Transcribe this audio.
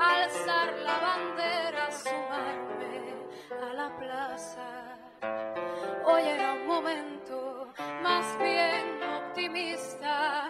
alzar la bandera, sumarme a la plaza. Hoy era un momento más bien optimista.